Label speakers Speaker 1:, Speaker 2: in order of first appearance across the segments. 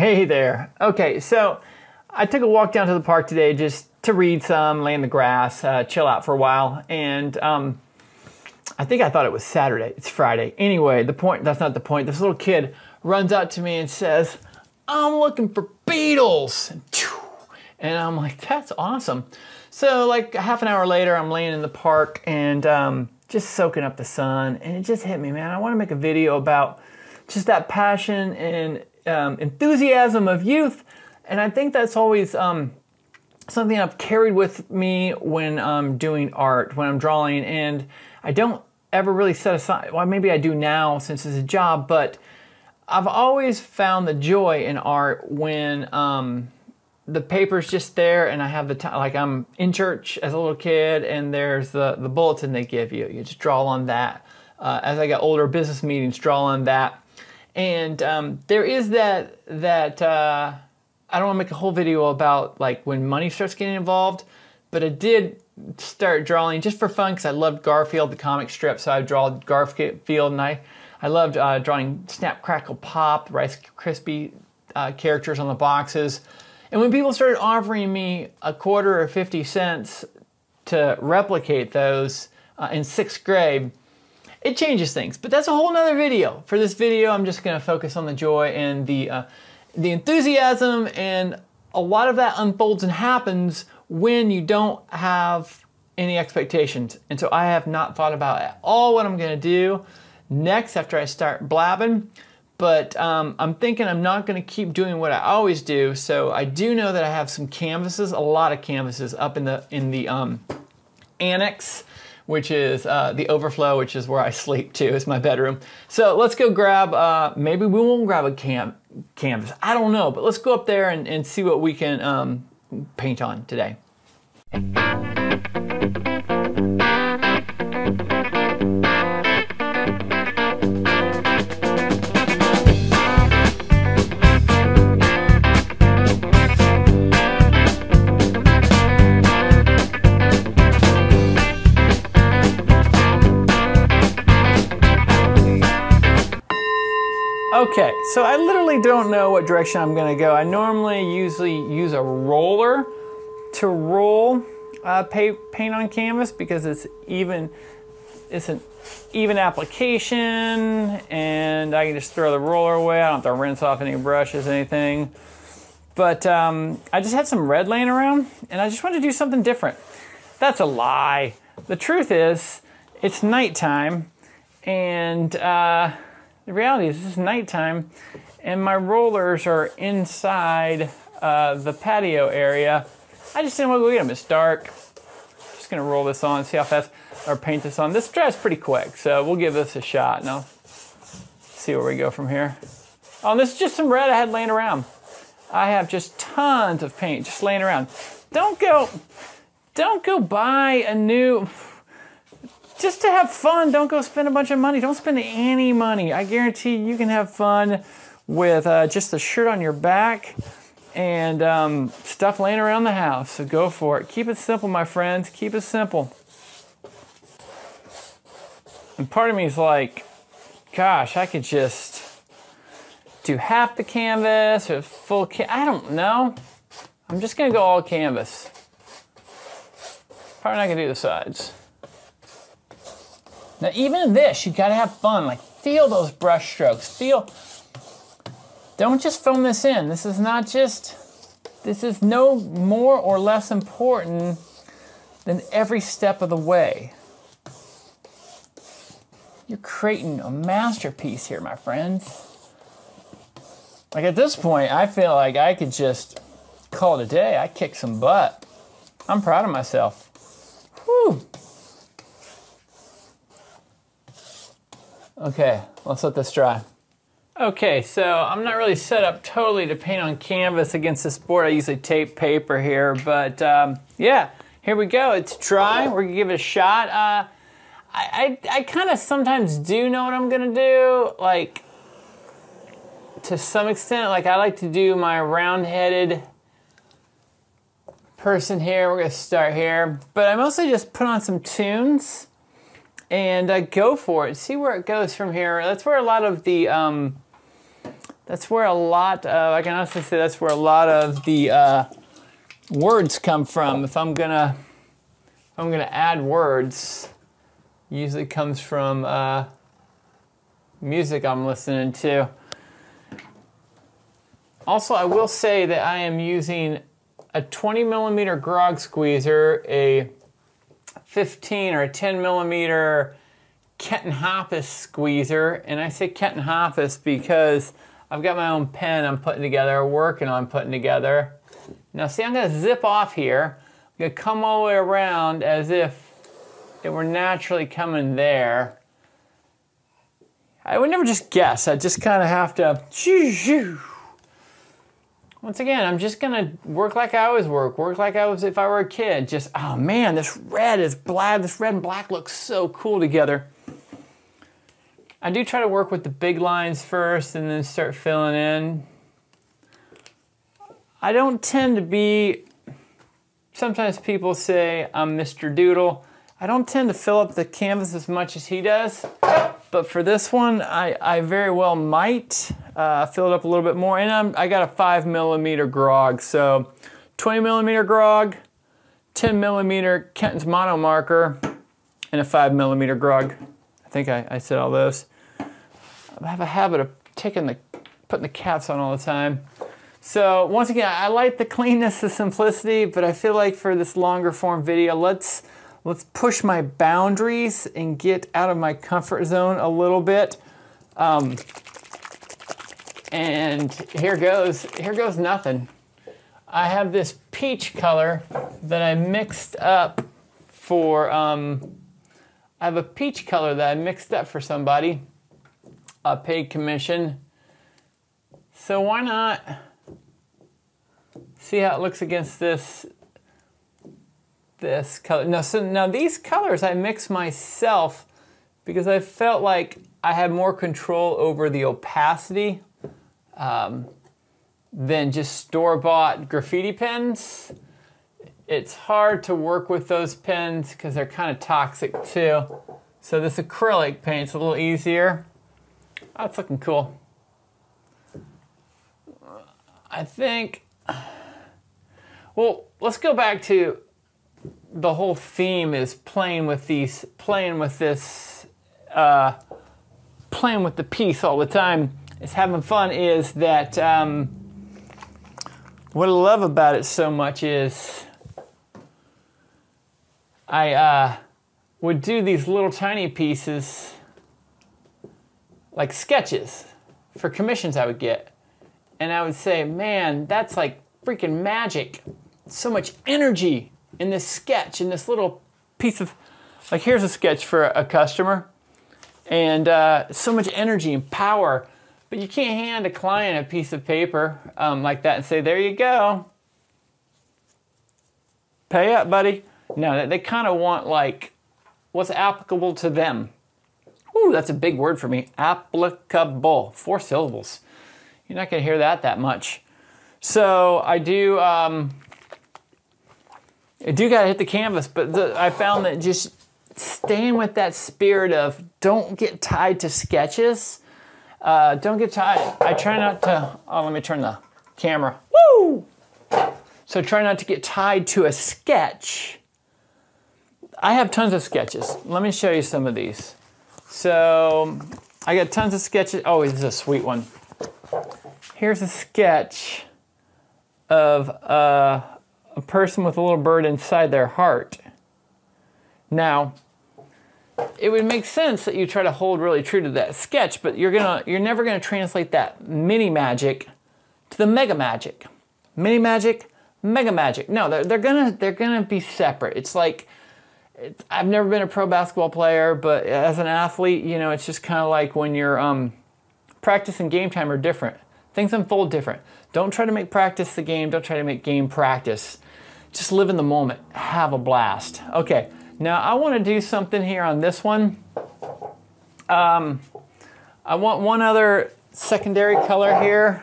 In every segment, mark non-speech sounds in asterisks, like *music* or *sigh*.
Speaker 1: Hey there. Okay, so I took a walk down to the park today just to read some, lay in the grass, uh, chill out for a while, and um, I think I thought it was Saturday. It's Friday. Anyway, the point, that's not the point. This little kid runs out to me and says, I'm looking for beetles. And I'm like, that's awesome. So like a half an hour later, I'm laying in the park and um, just soaking up the sun. And it just hit me, man. I want to make a video about just that passion and um, enthusiasm of youth. And I think that's always um, something I've carried with me when I'm doing art, when I'm drawing. And I don't ever really set aside, well, maybe I do now since it's a job, but I've always found the joy in art when um, the paper's just there and I have the time, like I'm in church as a little kid and there's the, the bulletin they give you. You just draw on that. Uh, as I got older, business meetings, draw on that. And um, there is that, that uh, I don't want to make a whole video about like when money starts getting involved, but I did start drawing just for fun because I loved Garfield, the comic strip. So I draw Garfield and I, I loved uh, drawing Snap, Crackle, Pop, Rice Krispie uh, characters on the boxes. And when people started offering me a quarter or 50 cents to replicate those uh, in sixth grade, it changes things. But that's a whole nother video. For this video, I'm just gonna focus on the joy and the, uh, the enthusiasm and a lot of that unfolds and happens when you don't have any expectations. And so I have not thought about at all what I'm gonna do next after I start blabbing. But um, I'm thinking I'm not gonna keep doing what I always do. So I do know that I have some canvases, a lot of canvases up in the, in the um, annex which is uh, the overflow, which is where I sleep too, is my bedroom. So let's go grab, uh, maybe we won't grab a cam canvas. I don't know, but let's go up there and, and see what we can um, paint on today. So I literally don't know what direction I'm gonna go. I normally usually use a roller to roll uh, paint on canvas because it's even, it's an even application and I can just throw the roller away. I don't have to rinse off any brushes, anything. But um, I just had some red laying around and I just wanted to do something different. That's a lie. The truth is, it's nighttime and uh, the reality is this is nighttime and my rollers are inside uh, the patio area. I just didn't want to go get them. It's dark. Just gonna roll this on, see how fast, or paint this on. This dries pretty quick, so we'll give this a shot. Now, see where we go from here. Oh, this is just some red I had laying around. I have just tons of paint just laying around. Don't go, don't go buy a new, just to have fun, don't go spend a bunch of money. Don't spend any money. I guarantee you can have fun with uh, just a shirt on your back and um, stuff laying around the house. So go for it. Keep it simple, my friends. Keep it simple. And part of me is like, gosh, I could just do half the canvas or full I don't know. I'm just gonna go all canvas. Probably not gonna do the sides. Now, even in this, you gotta have fun. Like, feel those brush strokes. Feel. Don't just film this in. This is not just. This is no more or less important than every step of the way. You're creating a masterpiece here, my friends. Like at this point, I feel like I could just call it a day. I kicked some butt. I'm proud of myself. Whew. Okay, let's let this dry. Okay, so I'm not really set up totally to paint on canvas against this board. I usually tape paper here, but um, yeah, here we go. It's dry. We're gonna give it a shot. Uh, I, I, I kind of sometimes do know what I'm gonna do, like to some extent. Like I like to do my round-headed person here. We're gonna start here, but I mostly just put on some tunes and uh, go for it. See where it goes from here. That's where a lot of the um, that's where a lot of, I can honestly say that's where a lot of the uh, words come from. If I'm gonna, if I'm gonna add words, usually comes from uh, music I'm listening to. Also, I will say that I am using a 20 millimeter grog squeezer, a 15 or a 10 millimeter Kenton Hoppas squeezer, and I say Kenton Hoppas because I've got my own pen I'm putting together, working on putting together. Now see, I'm gonna zip off here. I'm gonna come all the way around as if it were naturally coming there. I would never just guess. I just kind of have to. Once again, I'm just gonna work like I always work. Work like I was if I were a kid. Just, oh man, this red is black. This red and black looks so cool together. I do try to work with the big lines first and then start filling in. I don't tend to be, sometimes people say I'm Mr. Doodle. I don't tend to fill up the canvas as much as he does, but for this one, I, I very well might uh, fill it up a little bit more. And I'm, I got a five millimeter grog, so 20 millimeter grog, 10 millimeter Kenton's mono marker, and a five millimeter grog. I think I, I said all those. I have a habit of taking the, putting the caps on all the time. So once again, I like the cleanness, the simplicity, but I feel like for this longer form video, let's, let's push my boundaries and get out of my comfort zone a little bit. Um, and here goes, here goes nothing. I have this peach color that I mixed up for, um, I have a peach color that I mixed up for somebody a paid commission. So why not see how it looks against this this color. Now, so now these colors I mix myself because I felt like I had more control over the opacity um, than just store-bought graffiti pens. It's hard to work with those pens because they're kind of toxic too. So this acrylic paint's a little easier. That's looking cool. I think, well, let's go back to the whole theme is playing with these, playing with this, uh, playing with the piece all the time. Is having fun is that, um, what I love about it so much is I uh, would do these little tiny pieces like sketches for commissions I would get. And I would say, man, that's like freaking magic. So much energy in this sketch, in this little piece of, like here's a sketch for a customer. And uh, so much energy and power. But you can't hand a client a piece of paper um, like that and say, there you go. Pay up, buddy. No, they kind of want like what's applicable to them. Ooh, that's a big word for me. Applicable. Four syllables. You're not going to hear that that much. So I do, um, I do got to hit the canvas, but the, I found that just staying with that spirit of don't get tied to sketches. Uh, don't get tied. I try not to, oh, let me turn the camera. Woo! So try not to get tied to a sketch. I have tons of sketches. Let me show you some of these. So I got tons of sketches. Oh, this is a sweet one. Here's a sketch of uh, a person with a little bird inside their heart. Now, it would make sense that you try to hold really true to that sketch, but you're gonna you're never gonna translate that mini magic to the mega magic. Mini magic, mega magic. No, they're, they're gonna they're gonna be separate. It's like it's, I've never been a pro basketball player, but as an athlete, you know, it's just kind of like when you're um, practice and game time are different. Things unfold different. Don't try to make practice the game. Don't try to make game practice. Just live in the moment. Have a blast. Okay, now I want to do something here on this one. Um, I want one other secondary color here,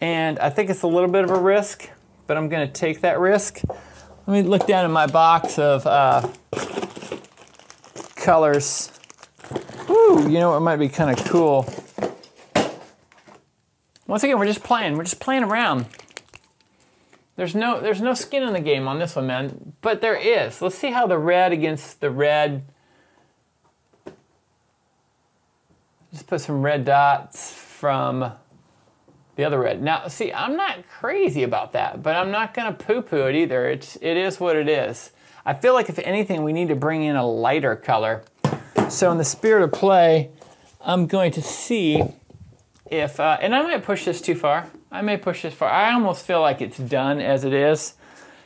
Speaker 1: and I think it's a little bit of a risk, but I'm going to take that risk. Let me look down in my box of uh, colors. Ooh, you know what might be kind of cool? Once again, we're just playing. We're just playing around. There's no there's no skin in the game on this one, man. But there is. Let's see how the red against the red. Just put some red dots from the other red. Now, see, I'm not crazy about that, but I'm not gonna poo-poo it either. It's it is what it is. I feel like if anything, we need to bring in a lighter color. So in the spirit of play, I'm going to see if, uh, and I might push this too far. I may push this far. I almost feel like it's done as it is.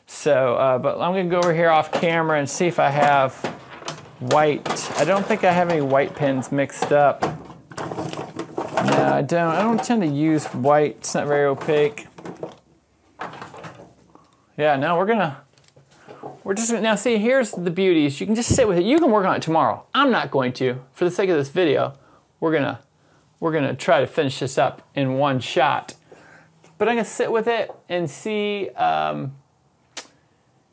Speaker 1: So, uh, but I'm gonna go over here off camera and see if I have white. I don't think I have any white pens mixed up. No, I don't. I don't tend to use white. It's not very opaque. Yeah, no, we're gonna, we're just, now see, here's the beauties. You can just sit with it. You can work on it tomorrow. I'm not going to. For the sake of this video, we're gonna, we're gonna try to finish this up in one shot. But I'm gonna sit with it and see, um,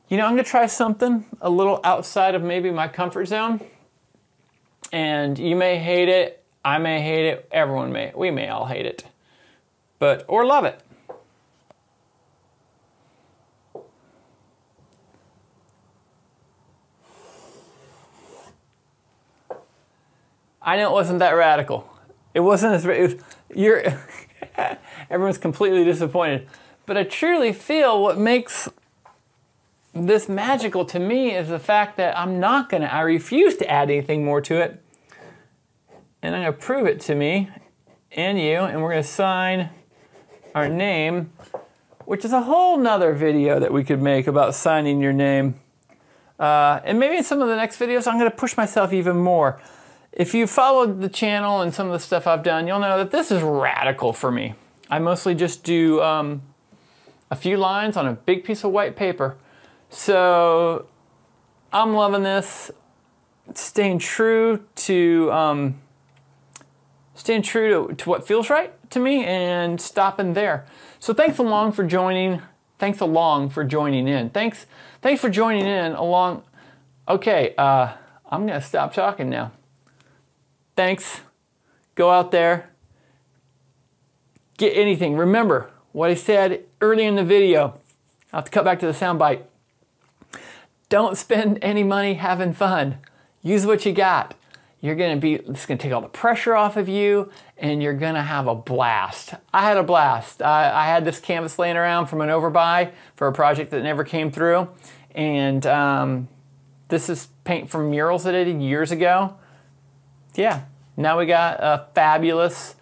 Speaker 1: you know, I'm gonna try something a little outside of maybe my comfort zone. And you may hate it, I may hate it, everyone may, we may all hate it. But, or love it. I know it wasn't that radical. It wasn't as it was, you're *laughs* *laughs* everyone's completely disappointed. But I truly feel what makes this magical to me is the fact that I'm not gonna, I refuse to add anything more to it. And I'm gonna prove it to me and you, and we're gonna sign our name, which is a whole nother video that we could make about signing your name. Uh, and maybe in some of the next videos, I'm gonna push myself even more. If you followed the channel and some of the stuff I've done, you'll know that this is radical for me. I mostly just do um, a few lines on a big piece of white paper. So I'm loving this. Staying true to um, staying true to, to what feels right to me and stopping there. So thanks along for joining. Thanks along for joining in. Thanks thanks for joining in along. Okay, uh, I'm gonna stop talking now thanks. Go out there, get anything. Remember what I said early in the video. I'll have to cut back to the soundbite. Don't spend any money having fun. Use what you got. You're gonna be, it's gonna take all the pressure off of you and you're gonna have a blast. I had a blast. I, I had this canvas laying around from an overbuy for a project that never came through. And um, this is paint from murals that I did years ago yeah, now we got a fabulous,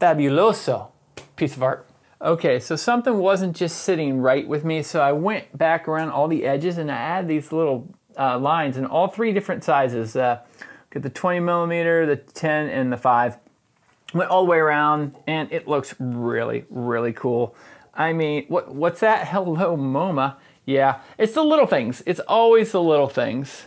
Speaker 1: fabuloso piece of art. Okay, so something wasn't just sitting right with me, so I went back around all the edges and I added these little uh, lines in all three different sizes. Uh, get the 20 millimeter, the 10, and the 5. Went all the way around, and it looks really, really cool. I mean, what what's that? *laughs* Hello, MoMA. Yeah, it's the little things. It's always the little things.